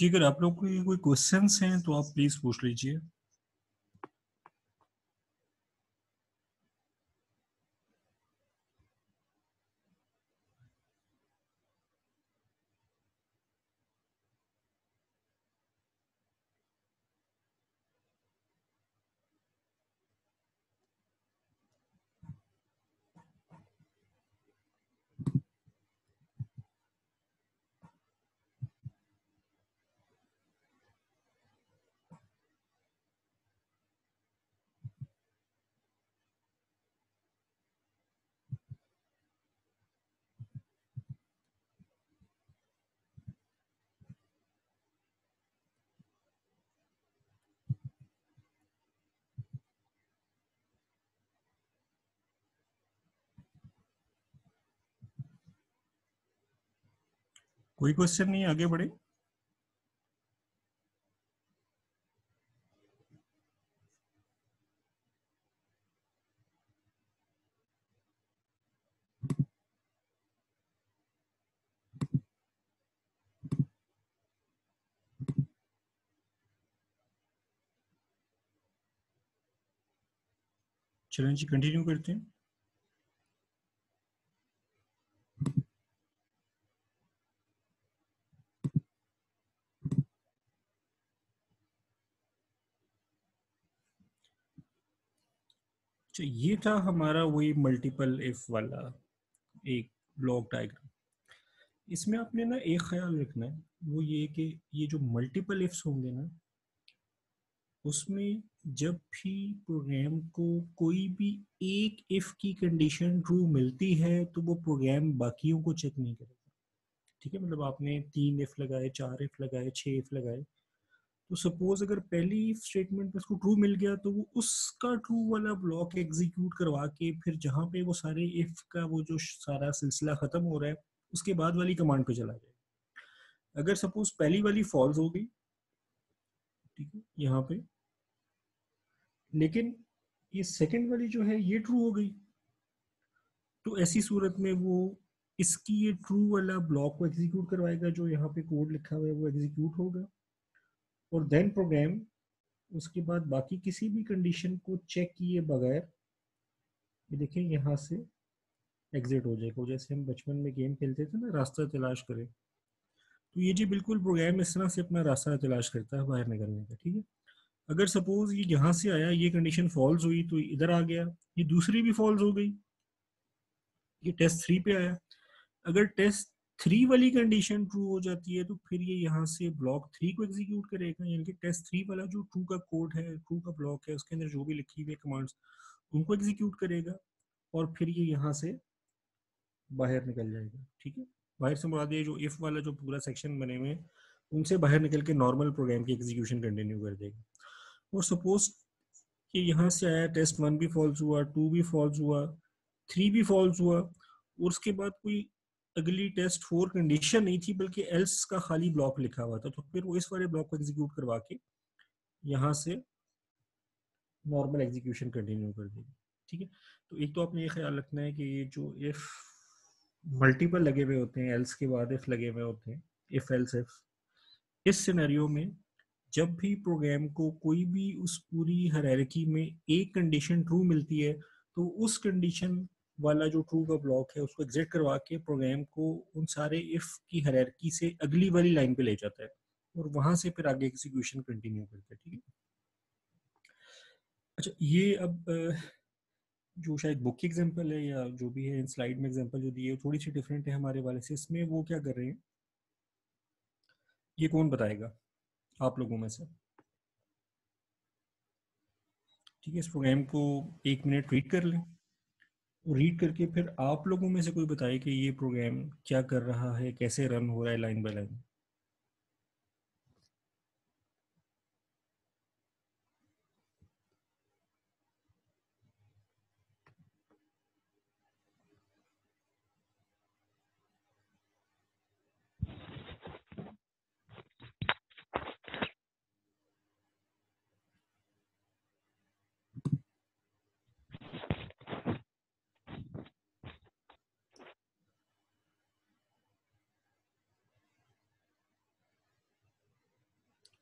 जी अगर आप लोग कोई क्वेश्चन हैं तो आप प्लीज़ पूछ लीजिए। कोई क्वेश्चन नहीं आगे बढ़े। चलें जी कंटिन्यू करते हैं। अच्छा ये था हमारा वही मल्टीपल इफ़ वाला एक ब्लॉक डायग्राम इसमें आपने ना एक ख्याल रखना है, वो ये कि ये जो मल्टीपल इफ्स होंगे ना, उसमें जब भी प्रोग्राम को कोई भी एक इफ़ की कंडीशन ट्रू मिलती है तो वो प्रोग्राम बाकियों को चेक नहीं करेगा। ठीक है मतलब आपने तीन इफ़ लगाए, चार इफ़ लगाए, छह इफ़ लगाए तो सपोज़ अगर पहली स्टेटमेंट में उसको ट्रू मिल गया तो वो उसका ट्रू वाला ब्लॉक एग्जीक्यूट करवा के फिर जहाँ पे वो सारे इफ़ का वो जो सारा सिलसिला खत्म हो रहा है, उसके बाद वाली कमांड पे चला जाए। अगर सपोज़ पहली वाली फॉल्स हो गई, ठीक है, यहाँ पे, लेकिन ये सेकंड वाली जो है, ये ट्रू हो गई तो ऐसी सूरत में वो इसकी ये ट्रू वाला ब्लॉक को एग्जीक्यूट करवाएगा, जो यहाँ पे कोड लिखा हुआ है, वो एग्जीक्यूट होगा। और देन प्रोग्राम उसके बाद बाकी किसी भी कंडीशन को चेक किए बगैर, ये देखें यहाँ से एग्जिट हो जाएगा। जैसे हम बचपन में गेम खेलते थे ना, रास्ता तलाश करें तो ये जी बिल्कुल प्रोग्राम इस तरह से अपना रास्ता तलाश करता है बाहर निकलने का, ठीक है? अगर सपोज़ ये यहाँ से आया, ये कंडीशन फॉल्स हुई तो इधर आ गया, ये दूसरी भी फॉल्स हो गई, ये टेस्ट थ्री पे आया। अगर टेस्ट थ्री वाली कंडीशन ट्रू हो जाती है तो फिर ये यहाँ से ब्लॉक थ्री को एग्जीक्यूट करेगा यानी कि टेस्ट थ्री वाला जो ट्रू का कोड है ट्रू का ब्लॉक है, उसके अंदर जो भी लिखी हुई कमांड्स उनको एग्जीक्यूट करेगा और फिर ये यहाँ से बाहर निकल जाएगा, ठीक है? बाहर से मुराद ये जो इफ़ वाला जो पूरा सेक्शन बने हुए हैं, उनसे बाहर निकल के नॉर्मल प्रोग्राम की एग्जीक्यूशन कंटिन्यू कर देगा। और सपोज़ कि यहाँ से आया टेस्ट वन भी फॉल्स हुआ टू भी फॉल्स हुआ थ्री भी फॉल्स हुआ, और उसके बाद कोई अगली टेस्ट फोर कंडीशन नहीं थी, बल्कि एल्स का खाली ब्लॉक लिखा हुआ था। तो फिर वो इस वाले ब्लॉक को एग्जीक्यूट करवा के यहाँ से नॉर्मल एग्जीक्यूशन कंटिन्यू कर देगी। ठीक है? तो एक तो आपने ये ख्याल रखना है कि ये जो इफ़ मल्टीपल लगे हुए होते हैं एल्स के बाद इफ़ लगे हुए होते हैं इफ़ एल्स इफ़ इस सिनेरियो में जब भी प्रोग्राम को कोई भी उस पूरी हरकी में एक कंडीशन ट्रू मिलती है तो उस कंडीशन वाला जो ट्रू का ब्लॉक है, उसको एग्जिट करवा के प्रोग्राम को उन सारे इफ़ की हरकी से अगली वाली लाइन पे ले जाता है और वहाँ से फिर आगे एग्जीक्यूशन कंटिन्यू करता है, ठीक है? अच्छा ये अब जो शायद बुक की एग्जांपल है या जो भी है स्लाइड में एग्ज़ाम्पल जो दी है थोड़ी सी डिफरेंट है हमारे वाले से। इसमें वो क्या कर रहे हैं? ये कौन बताएगा आप लोगों में से? ठीक है, इस प्रोग्राम को एक मिनट रीड कर लें। रीड करके फिर आप लोगों में से कोई बताए कि ये प्रोग्राम क्या कर रहा है, कैसे रन हो रहा है लाइन बाय लाइन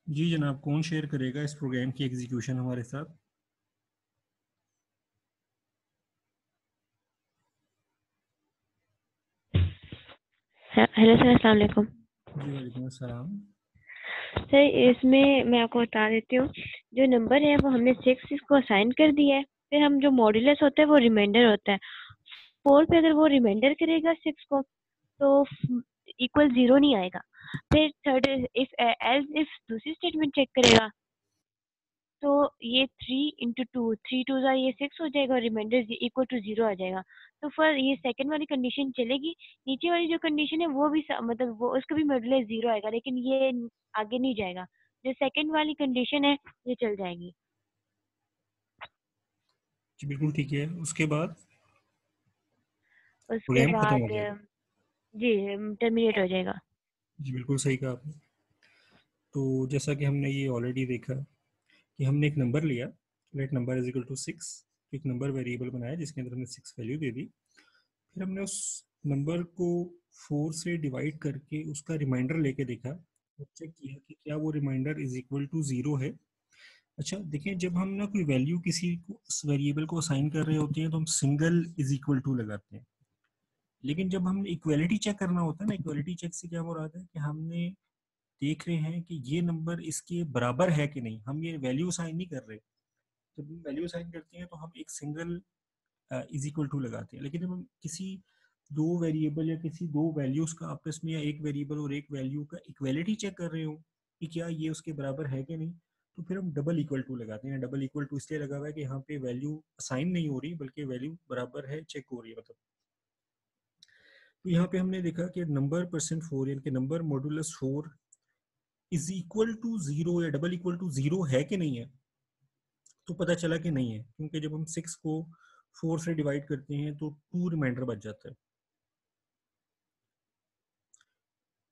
जी जनाब कौन शेयर करेगा इस प्रोग्राम की एग्जीक्यूशन हमारे साथ? हेलो सर अस्सलाम वालेकुम। जी वालेकुम अस्सलाम। सर इसमें मैं आपको बता देती हूँ जो नंबर है वो हमने सिक्स इसको असाइन कर दिया है फिर हम जो मॉड्यूलस होता है वो रिमाइंडर होता है। फोर पे अगर वो रिमाइंडर करेगा सिक्स को तो इक्वल ज़ीरो नहीं आएगा। फिर थर्ड इफ़ एज इफ़ दूसरी स्टेटमेंट चेक करेगा तो ये three into two three two ज़ा ये सिक्स हो जाएगा और रिमाइंडर इक्वल टू ज़ीरो आ जाएगा। तो फिर ये सेकंड वाली कंडीशन चलेगी नीचे वाली जो कंडीशन है वो भी मतलब वो उसका भी मॉडुलस ज़ीरो आएगा लेकिन ये आगे नहीं जाएगा। जो सेकंड वाली कंडीशन है ये चल जाएगी। जी बिल्कुल ठीक है। उसके बाद? उसके बाद जी टर्मिनेट हो जाएगा। जी, बिल्कुल सही कहा आपने। तो जैसा कि हमने ये ऑलरेडी देखा कि हमने एक नंबर लिया let number is equal to six एक नंबर वेरिएबल बनाया जिसके अंदर हमने सिक्स वैल्यू दे दी। फिर हमने उस नंबर को फोर से डिवाइड करके उसका रिमाइंडर लेके देखा, और चेक किया कि क्या वो remainder is equal to zero है। अच्छा देखें जब हम ना कोई वैल्यू किसी को वेरिएबल को असाइन कर रहे होते हैं तो हम सिंगल इज़ इक्वल टू लगाते हैं। लेकिन जब हम इक्वलिटी चेक करना होता है ना इक्वलिटी चेक से क्या मुराद है कि हमने देख रहे हैं कि ये नंबर इसके बराबर है कि नहीं। हम ये वैल्यू साइन नहीं कर रहे। जब हम वैल्यू साइन करते हैं तो हम एक सिंगल इज़ इक्वल टू लगाते हैं। लेकिन जब हम किसी दो वेरिएबल या किसी दो वैल्यूज़ का आपस में या एक वेरिएबल और एक वैल्यू का इक्वलिटी चेक कर रहे हो कि क्या ये उसके बराबर है कि नहीं तो फिर हम डबल इक्वल टू लगाते हैं। डबल इक्वल टू इसलिए लगा हुआ है कि यहाँ पे वैल्यू साइन नहीं हो रही, बल्कि वैल्यू बराबर है चेक हो रही है मतलब। तो यहाँ पे हमने देखा कि नंबर परसेंट फोर यानी कि number modulus four is equal to zero या डबल इक्वल टू ज़ीरो है कि नहीं है? तो पता चला कि नहीं है, क्योंकि जब हम सिक्स को फोर से डिवाइड करते हैं तो टू रिमाइंडर बच जाता है।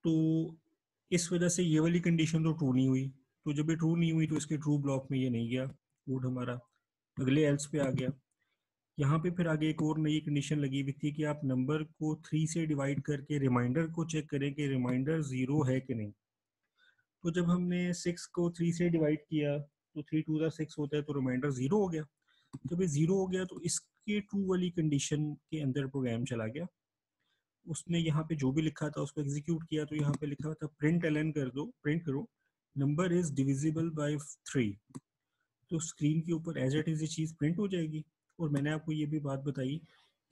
तो इस वजह से ये वाली कंडीशन तो ट्रू नहीं हुई। तो जब ये ट्रू नहीं हुई तो इसके ट्रू ब्लॉक में ये नहीं गया। कोड हमारा अगले एल्स पे आ गया। यहाँ पे फिर आगे एक और नई कंडीशन लगी हुई थी कि आप नंबर को थ्री से डिवाइड करके रिमाइंडर को चेक करें कि रिमाइंडर ज़ीरो है कि नहीं। तो जब हमने सिक्स को थ्री से डिवाइड किया तो थ्री टू ज़ा सिक्स होता है तो रिमाइंडर ज़ीरो हो गया। जब ये ज़ीरो हो गया तो इसके ट्रू वाली कंडीशन के अंदर प्रोग्राम चला गया। उसने यहाँ पे जो भी लिखा था, उसको एग्जीक्यूट किया तो यहाँ पे लिखा था प्रिंट एल कर दो प्रिंट करो number is divisible by three तो स्क्रीन के ऊपर एज एट इज़ ये चीज़ प्रिंट हो जाएगी। और मैंने आपको ये भी बात बताई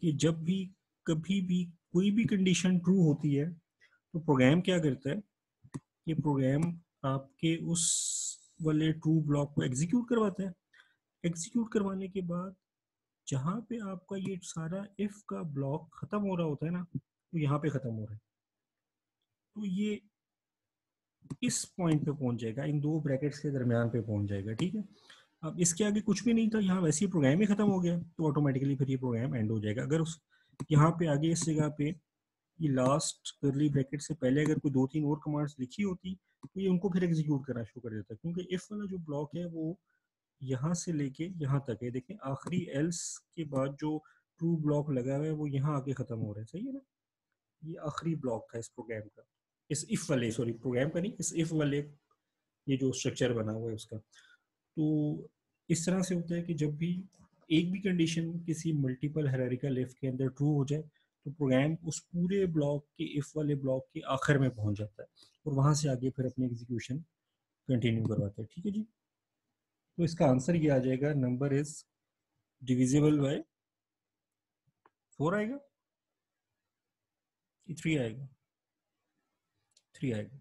कि जब भी कभी भी कोई भी कंडीशन ट्रू होती है तो प्रोग्राम क्या करता है? ये प्रोग्राम आपके उस वाले ट्रू ब्लॉक को एग्जीक्यूट करवाता है। एग्जीक्यूट करवाने के बाद जहाँ पे आपका ये सारा इफ़ का ब्लॉक खत्म हो रहा होता है ना तो यहाँ पे खत्म हो रहा है। तो ये इस पॉइंट पे पहुँच जाएगा, इन दो ब्रैकेट्स के दरमियान पे पहुँच जाएगा, ठीक है? अब इसके आगे कुछ भी नहीं था, यहाँ वैसे ही प्रोग्राम ही खत्म हो गया तो ऑटोमेटिकली फिर ये प्रोग्राम एंड हो जाएगा। अगर उस, यहाँ पे आगे इस जगह पे ये लास्ट करली ब्रैकेट से पहले अगर कोई दो तीन और कमांड्स लिखी होती तो ये उनको फिर एग्जीक्यूट करना शुरू कर देता, क्योंकि इफ़ वाला जो ब्लॉक है वो यहाँ से लेके यहाँ तक है। देखें आखिरी एल्स के बाद जो ट्रू ब्लॉक लगा हुआ है, वो यहाँ आके खत्म हो रहा है, सही है ना? ये आखिरी ब्लॉक था इस प्रोग्राम का। इस इफ़ वाले सॉरी प्रोग्राम का नहीं, इस इफ़ वाले ये जो स्ट्रक्चर बना हुआ है उसका। तो इस तरह से होता है कि जब भी एक भी कंडीशन किसी मल्टीपल हेरारिकल इफ़ के अंदर ट्रू हो जाए तो प्रोग्राम उस पूरे ब्लॉक के इफ़ वाले ब्लॉक के आखिर में पहुँच जाता है और वहाँ से आगे फिर अपनी एग्जीक्यूशन कंटिन्यू करवाता है। ठीक है जी? तो इसका आंसर ये आ जाएगा number is divisible by four आएगा। थ्री आएगा। थ्री आएगा।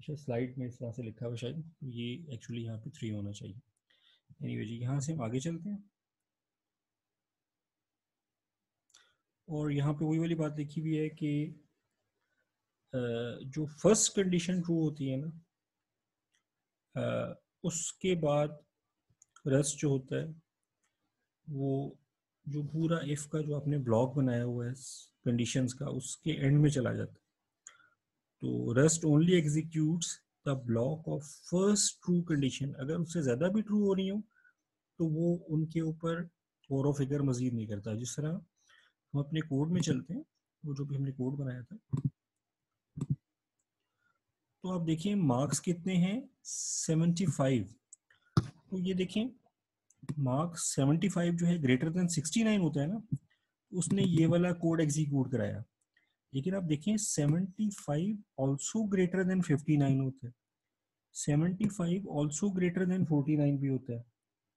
अच्छा स्लाइड में इस तरह से लिखा हुआ शायद, ये एक्चुअली यहाँ पे थ्री होना चाहिए। एनीवे जी, यहाँ से हम आगे चलते हैं। और यहाँ पे वही वाली बात लिखी हुई है कि जो फ़र्स्ट कंडीशन ट्रू होती है ना उसके बाद रस जो होता है, वो जो पूरा इफ़ का जो आपने ब्लॉक बनाया हुआ है कंडीशंस का, उसके एंड में चला जाता है। तो Rust only executes the block of first true condition अगर उससे ज़्यादा भी ट्रू हो रही हो तो वो उनके ऊपर और फिगर मजीद नहीं करता। जिस तरह हम अपने कोड में चलते हैं वो जो भी हमने कोड बनाया था। तो आप देखिए मार्क्स कितने हैं? 75 तो ये देखें मार्क्स 75 जो है ग्रेटर देन 69 होता है ना उसने ये वाला कोड एग्जीक्यूट कराया। लेकिन आप देखें 75 आल्सो ग्रेटर देन 59 होता है। 75 आल्सो ग्रेटर देन 49 भी होता है।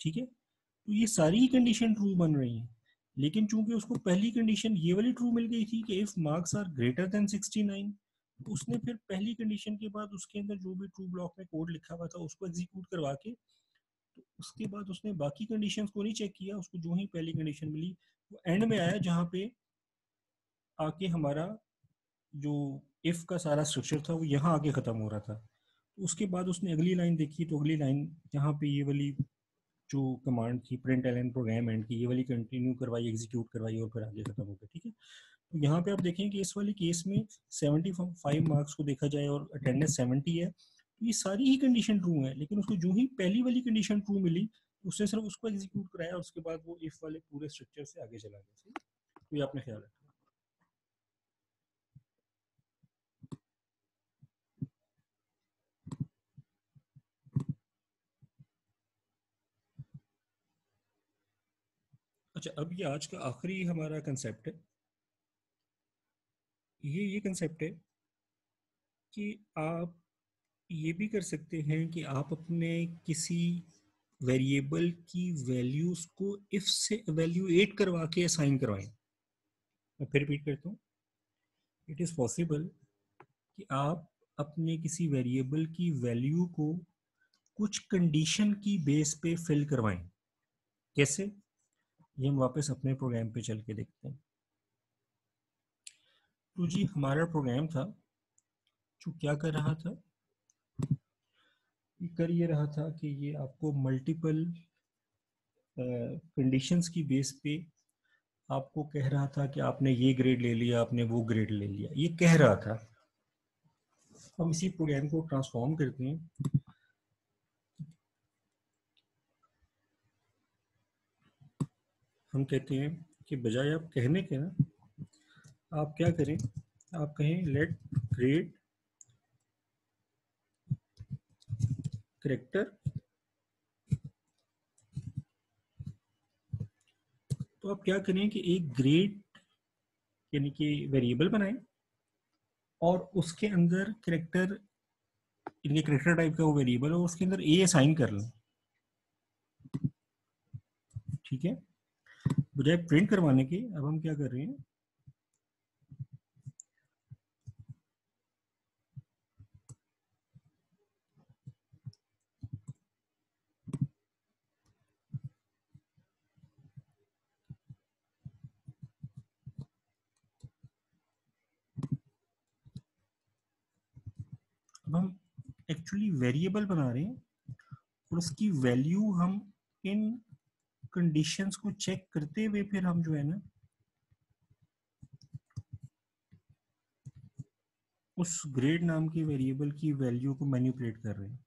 ठीक है? तो ये सारी कंडीशन ट्रू बन रही हैं। लेकिन चूँकि उसको पहली कंडीशन ये वाली ट्रू मिल गई थी कि if marks are greater than 69 तो उसने फिर पहली कंडीशन के बाद उसके अंदर जो भी ट्रू ब्लॉक में कोड लिखा हुआ था, उसको एग्जीक्यूट करवा के तो उसके बाद उसने बाकी कंडीशंस को नहीं चेक किया, उसको जो ही पहली कंडीशन मिली, वो एंड में आया जहाँ पे आके हमारा जो इफ़ का सारा स्ट्रक्चर था, वो यहाँ आके ख़त्म हो रहा था। तो उसके बाद उसने अगली लाइन देखी तो अगली लाइन यहाँ पे ये वाली जो कमांड थी प्रिंट एल प्रोग्राम एंड की, ये वाली कंटिन्यू करवाई एग्जीक्यूट करवाई और फिर आगे खत्म हो गया ठीक है? तो यहाँ पे आप देखें कि इस वाले केस में 75 मार्क्स को देखा जाए और अटेंडेंस 70 है तो ये सारी ही कंडीशन ट्रू है, लेकिन उसको जो ही पहली वाली कंडीशन ट्रू मिली, उसने सिर्फ़ उसको एग्जीक्यूट कराया और उसके बाद वो इफ़ वाले पूरे स्ट्रक्चर से आगे चला गया तो ये आपने ख्याल रखा। अच्छा अब ये आज का आखिरी हमारा कंसेप्ट है। ये ये कंसेप्ट है कि आप ये भी कर सकते हैं कि आप अपने किसी वेरिएबल की वैल्यूज़ को इफ़ से एवेल्यूएट करवा के असाइन करवाएँ। मैं फिर रिपीट करता हूँ। इट इज़ पॉसिबल कि आप अपने किसी वेरिएबल की वैल्यू को कुछ कंडीशन की बेस पे फिल करवाएँ। कैसे? ये हम वापस अपने प्रोग्राम पे चल के देखते हैं। तो जी, हमारा प्रोग्राम था, जो क्या कर रहा था? ये कर ये रहा था कि ये आपको मल्टीपल कंडीशंस की बेस पे आपको कह रहा था कि आपने ये ग्रेड ले लिया, आपने वो ग्रेड ले लिया। ये कह रहा था। हम इसी प्रोग्राम को ट्रांसफॉर्म करते हैं। हम कहते हैं कि बजाय आप कहने के ना, आप क्या करें? आप कहें लेट ग्रेड करेक्टर तो आप क्या करें कि एक ग्रेड यानी कि वेरिएबल बनाएँ और उसके अंदर करेक्टर इनके करेक्टर टाइप का वो वेरिएबल है उसके अंदर ए असाइन कर लें। ठीक है? बजाय प्रिंट करवाने के, अब हम क्या कर रहे हैं? अब हम एक्चुअली वेरिएबल बना रहे हैं और उसकी वैल्यू हम इन कंडीशंस को चेक करते हुए फिर हम जो है ना, उस ग्रेड नाम के वेरिएबल की वैल्यू को मैन्युपुलेट कर रहे हैं।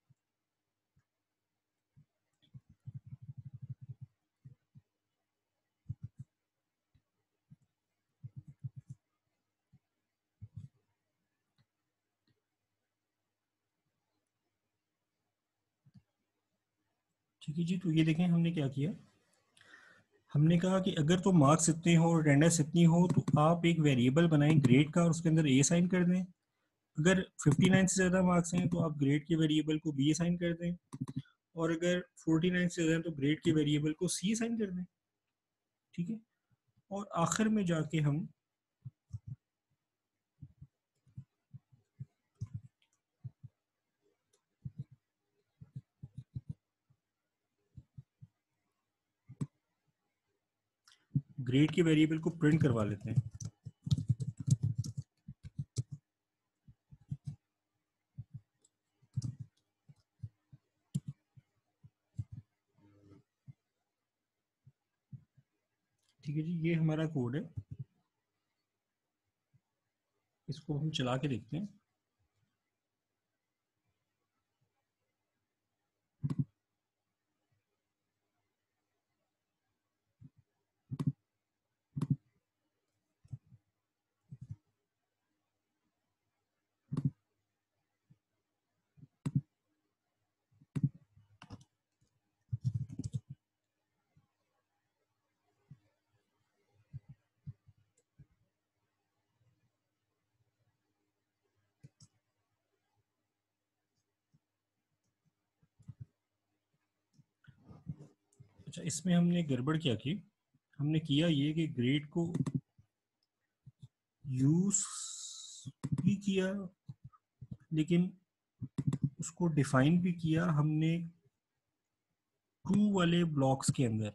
ठीक है जी तो ये देखें हमने क्या किया? हमने कहा कि अगर तो मार्क्स इतने हो और अटेंडेंस इतनी हो तो आप एक वेरिएबल बनाएँ ग्रेड का और उसके अंदर ए साइन कर दें। अगर 59 से ज़्यादा मार्क्स हैं तो आप ग्रेड के वेरिएबल को बी साइन कर दें। और अगर 49 से ज़्यादा तो ग्रेड के वेरिएबल को सी साइन कर दें। ठीक है? और आखिर में जाके हम ग्रेड के वेरिएबल को प्रिंट करवा लेते हैं। ठीक है जी, ये हमारा कोड है। इसको हम चला के देखते हैं। अच्छा इसमें हमने गड़बड़ क्या की? हमने किया ये कि ग्रेड को यूज़ भी किया, लेकिन उसको डिफाइन भी किया हमने ट्रू वाले ब्लॉक्स के अंदर।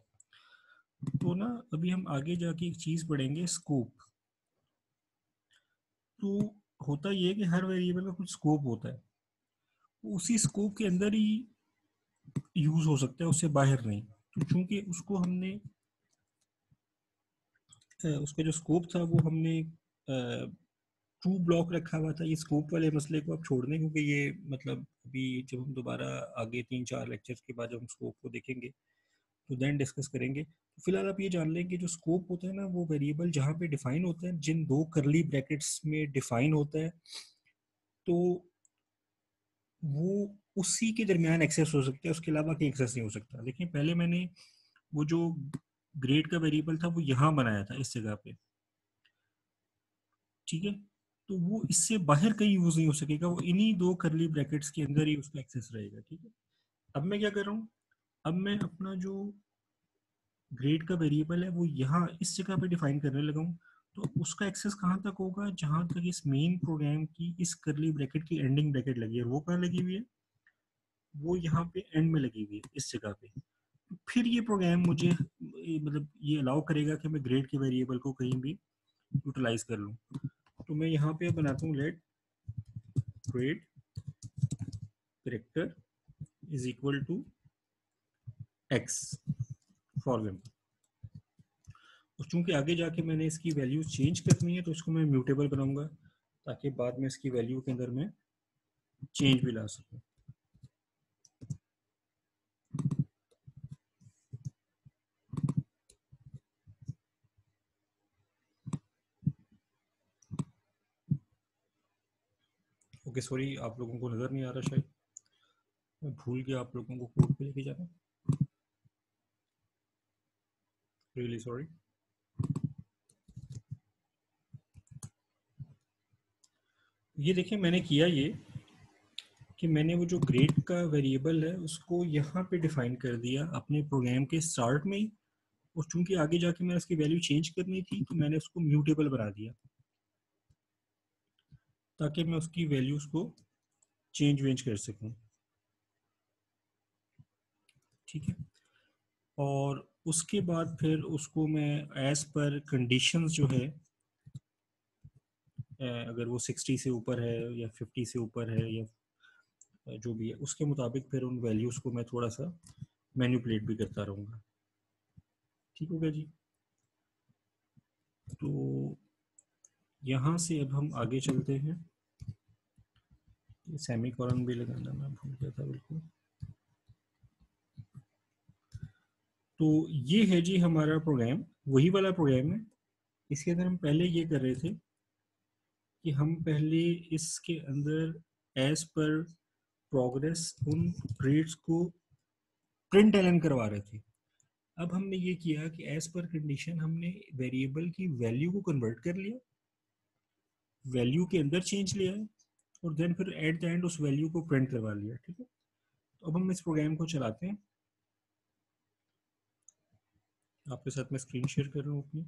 तो ना, अभी हम आगे जाके एक चीज़ पढ़ेंगे स्कोप तो होता ये है कि हर वेरिएबल का कुछ स्कोप होता है। उसी स्कोप के अंदर ही यूज़ हो सकता है, उससे बाहर नहीं। तो चूँकि उसको हमने उसका जो स्कोप था वो हमने ट्रू ब्लॉक रखा हुआ था। ये स्कोप वाले मसले को आप छोड़ दें क्योंकि ये मतलब अभी जब हम दोबारा आगे तीन चार लेक्चर्स के बाद जब हम स्कोप को देखेंगे तो देन डिस्कस करेंगे। तो फ़िलहाल आप ये जान लें कि जो स्कोप होता है ना, वो वेरिएबल जहाँ पे डिफाइन होता है, जिन दो करली ब्रैकेट्स में डिफाइन होता है तो वो उसी के दरमियान एक्सेस हो सकता है, उसके अलावा कहीं एक्सेस नहीं हो सकता। देखिए, पहले मैंने वो जो ग्रेड का वेरिएबल था, वो यहाँ बनाया था, इस जगह पे। ठीक है? तो वो इससे बाहर कहीं यूज़ नहीं हो सकेगा, वो इन्हीं दो करली ब्रैकेट्स के अंदर ही उसका एक्सेस रहेगा, ठीक है? अब मैं क्या कर रहा हूँ? अब मैं अपना जो ग्रेड का वेरिएबल है, वो यहाँ इस जगह पे डिफाइन करने लगा हूँ। तो उसका एक्सेस कहाँ तक होगा? जहाँ तक इस मेन प्रोग्राम की, इस करली ब्रैकेट की एंडिंग ब्रैकेट लगी है वो कहाँ लगी हुई है? वो यहाँ पे एंड में लगी हुई है, इस जगह पे। फिर ये प्रोग्राम मुझे मतलब ये अलाउ करेगा कि मैं ग्रेड के वेरिएबल को कहीं भी यूटिलाइज कर लूँ। तो मैं यहाँ पे बनाता हूँ let grade character is equal to X for और चूँकि आगे जाके मैंने इसकी वैल्यू चेंज करनी है तो उसको मैं म्यूटेबल बनाऊँगा, ताकि बाद में इसकी वैल्यू के अंदर मैं चेंज भी ला सकूँ। ओके सॉरी आप लोगों को नज़र नहीं आ रहा शायद। मैं भूल गया आप लोगों को कोड पे लेके जाना। रियली सॉरी ये देखिए, मैंने किया ये कि मैंने वो जो ग्रेड का वेरिएबल है, उसको यहाँ पे डिफाइन कर दिया अपने प्रोग्राम के स्टार्ट में ही। और चूँकि आगे जाके मैंने उसकी वैल्यू चेंज करनी थी तो मैंने उसको म्यूटेबल बना दिया। ताकि मैं उसकी वैल्यूज़ को चेंज वेंज कर सकूँ। ठीक है? और उसके बाद फिर उसको मैं एज पर कंडीशंस जो है अगर वो सिक्सटी से ऊपर है या फिफ्टी से ऊपर है या जो भी है, उसके मुताबिक फिर उन वैल्यूज़ को मैं थोड़ा सा मैन्यूपलेट भी करता रहूँगा। ठीक हो गया जी? तो यहाँ से अब हम आगे चलते हैं। सेमी कॉलन भी लगाना मैं भूल गया था, बिल्कुल। तो ये है जी हमारा प्रोग्राम वही वाला प्रोग्राम है। इसके अंदर हम पहले ये कर रहे थे कि हम पहले इसके अंदर एज पर प्रोग्रेस उन ग्रेड्स को प्रिंट एलन करवा रहे थे। अब हमने ये किया कि एज पर कंडीशन हमने वेरिएबल की वैल्यू को कन्वर्ट कर लिया। वैल्यू के अंदर चेंज लिया है। और देन फिर एट द एंड उस वैल्यू को प्रिंट करवा लिया, ठीक है? तो अब हम इस प्रोग्राम को चलाते हैं। आपके साथ मैं स्क्रीन शेयर कर रहा हूँ अपनी।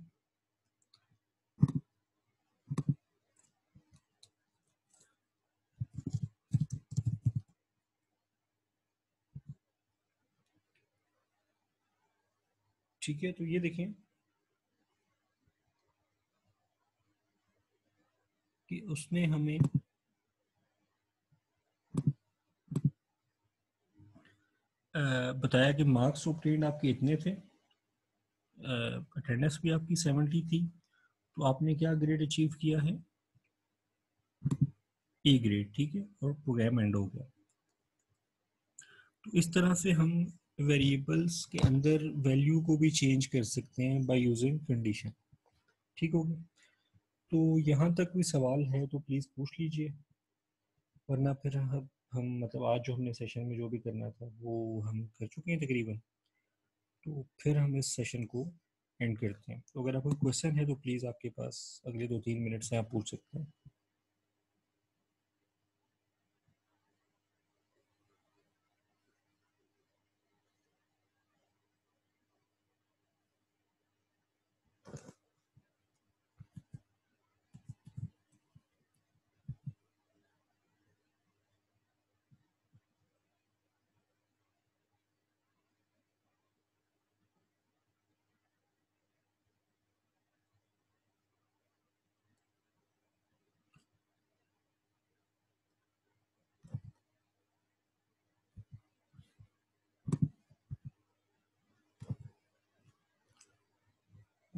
ठीक है तो ये देखें कि उसने हमें बताया कि मार्क्स ऑप्टेन आपके इतने थे। अटेंडेंस भी आपकी सेवेंटी थी। तो आपने क्या ग्रेड अचीव किया है? ए ग्रेड ठीक है? और प्रोग्राम एंड हो गया। तो इस तरह से हम वेरिएबल्स के अंदर वैल्यू को भी चेंज कर सकते हैं बाय यूजिंग कंडीशन ठीक होगा तो यहाँ तक भी सवाल है तो प्लीज़ पूछ लीजिए। वरना फिर हम हम मतलब आज जो हमने सेशन में जो भी करना था, वो हम कर चुके हैं तकरीबन। तो फिर हम इस सेशन को एंड करते हैं। तो अगर आपको क्वेश्चन है तो प्लीज़ आपके पास अगले दो तीन मिनट से आप पूछ सकते हैं।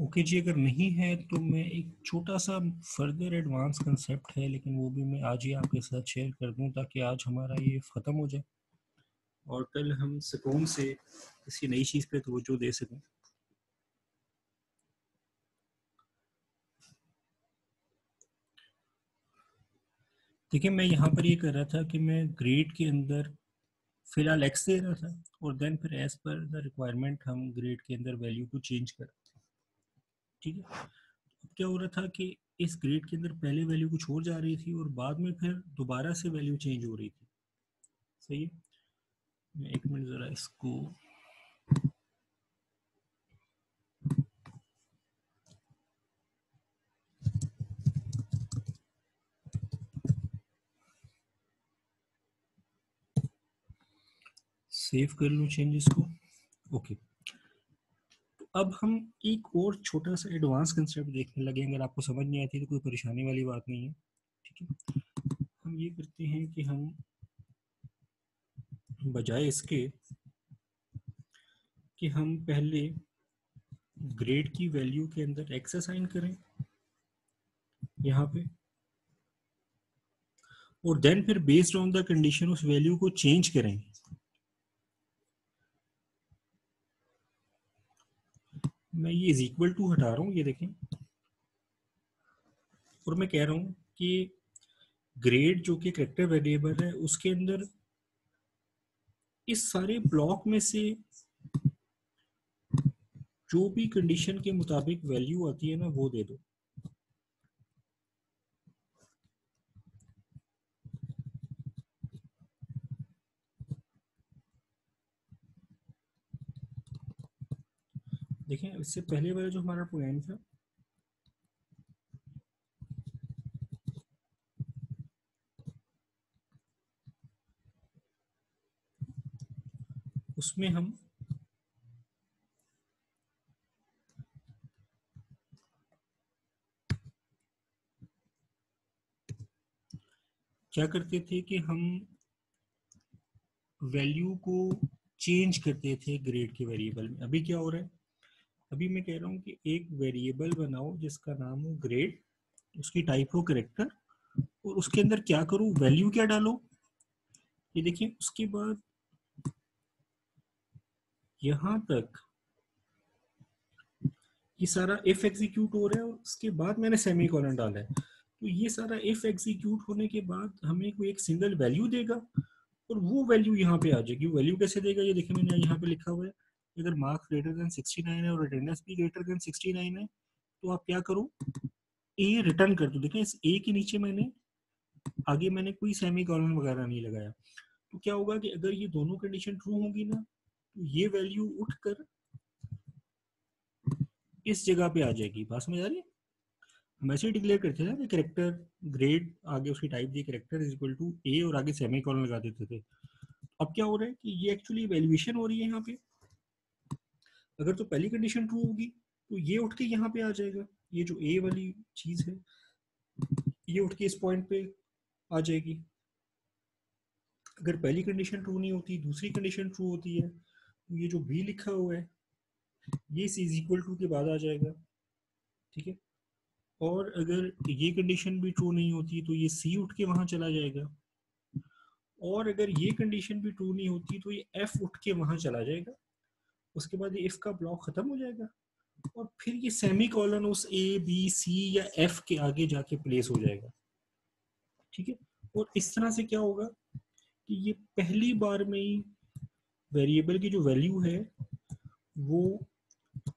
ओके जी, अगर नहीं है तो मैं एक छोटा सा फर्दर एडवांस कंसेप्ट है, लेकिन वो भी मैं आज ही आपके साथ शेयर कर दूँ, ताकि आज हमारा ये ख़त्म हो जाए। और कल हम सुकून से किसी नई चीज़ पे तवज्जो दे सकें। देखिए, मैं यहाँ पर ये कर रहा था कि मैं ग्रेड के अंदर फ़िलहाल एक्स दे रहा था, और देन फिर एज पर द रिक्वायरमेंट हम ग्रेड के अंदर वैल्यू को चेंज कर ठीक है। अब क्या हो रहा था कि इस ग्रेड के अंदर पहले वैल्यू कुछ और जा रही थी और बाद में फिर दोबारा से वैल्यू चेंज हो रही थी। सही है? मैं एक मिनट ज़रा इसको सेव कर लूँ चेंजेस को। ओके तो अब हम एक और छोटा सा एडवांस कंसेप्ट देखने लगे अगर आपको समझ नहीं आती तो कोई परेशानी वाली बात नहीं है, ठीक है? हम ये करते हैं कि हम बजाय इसके कि हम पहले ग्रेड की वैल्यू के अंदर एक्स असाइन करें, यहाँ पे, और देन फिर बेस्ड ऑन द कंडीशन उस वैल्यू को चेंज करें। मैं ये इज़ इक्वल टू हटा रहा हूँ, ये देखें। और मैं कह रहा हूँ कि ग्रेड जो कि करेक्टर वेरिएबल है, उसके अंदर इस सारे ब्लॉक में से जो भी कंडीशन के मुताबिक वैल्यू आती है ना, वो दे दो। देखें इससे पहले वाला जो हमारा पोएम था, उसमें हम क्या करते थे कि हम वैल्यू को चेंज करते थे ग्रेड के वेरिएबल में। अभी क्या हो रहा है? अभी मैं कह रहा हूँ कि एक वेरिएबल बनाओ जिसका नाम हो ग्रेड उसकी टाइप हो करेक्टर और उसके अंदर क्या करूँ वैल्यू क्या डालो? ये देखिए, उसके बाद यहाँ तक ये सारा इफ़ एग्जीक्यूट हो रहा है और उसके बाद मैंने सेमी कॉलन डाला है। तो ये सारा इफ़ एग्जीक्यूट होने के बाद हमें कोई एक सिंगल वैल्यू देगा और वो वैल्यू यहाँ पे आ जाएगी। वैल्यू कैसे देगा? ये देखिए मैंने यहाँ पे लिखा हुआ है। अगर मार्क्स ग्रेटर देन 69 है और अटेंडेंस भी ग्रेटर देन 69 है तो आप क्या करो? ए रिटर्न कर दो। देखें इस ए के नीचे मैंने, आगे मैंने कोई सेमी कॉलन वगैरह नहीं लगाया। तो क्या होगा कि अगर ये दोनों कंडीशन ट्रू होंगी ना तो ये वैल्यू उठकर इस जगह पे आ जाएगी। बात समझ आ रही है? ऐसे डिक्लेयर करते थे ना करेक्टर ग्रेड आगे उसकी type the character is equal to A और आगे सेमी कॉलन लगा देते थे। अब क्या हो रहा है कि ये एक्चुअली वैल्यूएशन हो रही है यहाँ पे। अगर तो पहली कंडीशन ट्रू होगी तो ये उठ के यहाँ पे आ जाएगा। ये जो ए वाली चीज़ है, ये उठ के इस पॉइंट पे आ जाएगी। अगर पहली कंडीशन ट्रू नहीं होती, दूसरी कंडीशन ट्रू होती है तो ये जो बी लिखा हुआ है, ये इस इज़ इक्वल टू के बाद आ जाएगा। ठीक है? और अगर ये कंडीशन भी ट्रू नहीं होती तो ये सी उठ के वहाँ चला जाएगा। और अगर ये कंडीशन भी ट्रू नहीं होती तो ये एफ़ उठ के वहाँ चला जाएगा। उसके बाद ये इफ़ का ब्लॉक खत्म हो जाएगा और फिर ये सेमी कॉलन उस ए बी सी या एफ़ के आगे जाके प्लेस हो जाएगा। ठीक है? और इस तरह से क्या होगा कि ये पहली बार में ही वेरिएबल की जो वैल्यू है, वो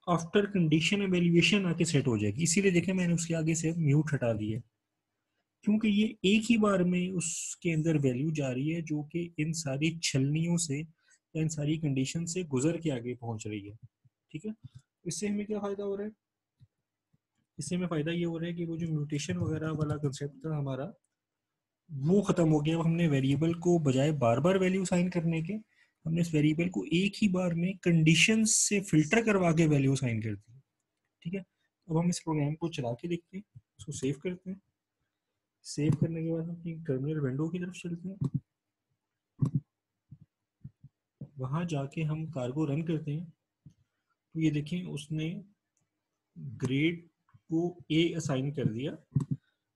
आफ्टर कंडीशन एवेल्युएशन आके सेट हो जाएगी। इसीलिए देखें मैंने उसके आगे से म्यूट हटा दिया क्योंकि ये एक ही बार में उसके अंदर वैल्यू जा रही है, जो कि इन सारी छलनियों से या इन सारी कंडीशन से गुजर के आगे पहुँच रही है। ठीक है? इससे हमें क्या फ़ायदा हो रहा है? इससे हमें फ़ायदा ये हो रहा है कि वो जो म्यूटेशन वगैरह वाला कंसेप्ट था हमारा, वो ख़त्म हो गया। अब हमने वेरिएबल को बजाय बार बार वैल्यू साइन करने के, हमने इस वेरिएबल को एक ही बार में कंडीशन से फ़िल्टर करवा के वैल्यू साइन कर दी ठीक है? अब हम इस प्रोग्राम को चला के देखते हैं। उसको सेव करते हैं। सेव करने के बाद हम टर्मिनल विंडो की तरफ़ चलते हैं। वहाँ जाके हम कार्गो रन करते हैं। तो ये देखें, उसने ग्रेड को ए असाइन कर दिया।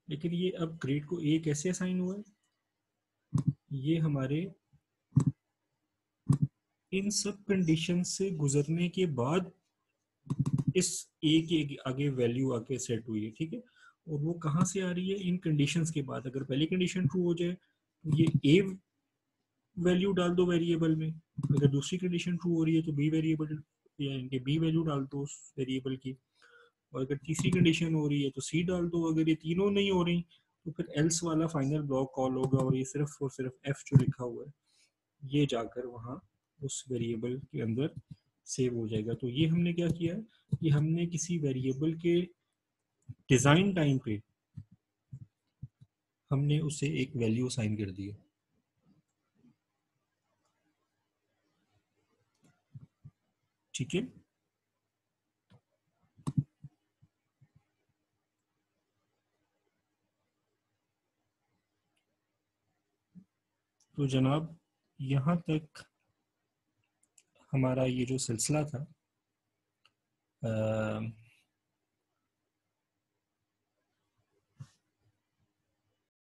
लेकिन ये अब ग्रेड को ए कैसे असाइन हुआ है? ये हमारे इन सब कंडीशन से गुजरने के बाद इस ए के आगे वैल्यू आके सेट हुई है, ठीक है? और वो कहाँ से आ रही है? इन कंडीशंस के बाद। अगर पहली कंडीशन ट्रू हो जाए तो ये ए वैल्यू डाल दो वेरिएबल में। अगर दूसरी कंडीशन ट्रू हो रही है तो बी वेरिएबल इनके बी वैल्यू डाल दो उस वेरिएबल की। और अगर तीसरी कंडीशन हो रही है तो सी डाल दो। अगर ये तीनों नहीं हो रही तो फिर एल्स वाला फाइनल ब्लॉक कॉल होगा और ये सिर्फ़ और सिर्फ़ एफ़ जो लिखा हुआ है, ये जाकर वहाँ उस वेरिएबल के अंदर सेव हो जाएगा। तो ये हमने क्या किया कि हमने किसी वेरिएबल के डिज़ाइन टाइम पे हमने उसे एक वैल्यू साइन कर दी है। ठीक है। तो जनाब यहाँ तक हमारा ये जो सिलसिला था आ,